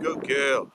Good girl.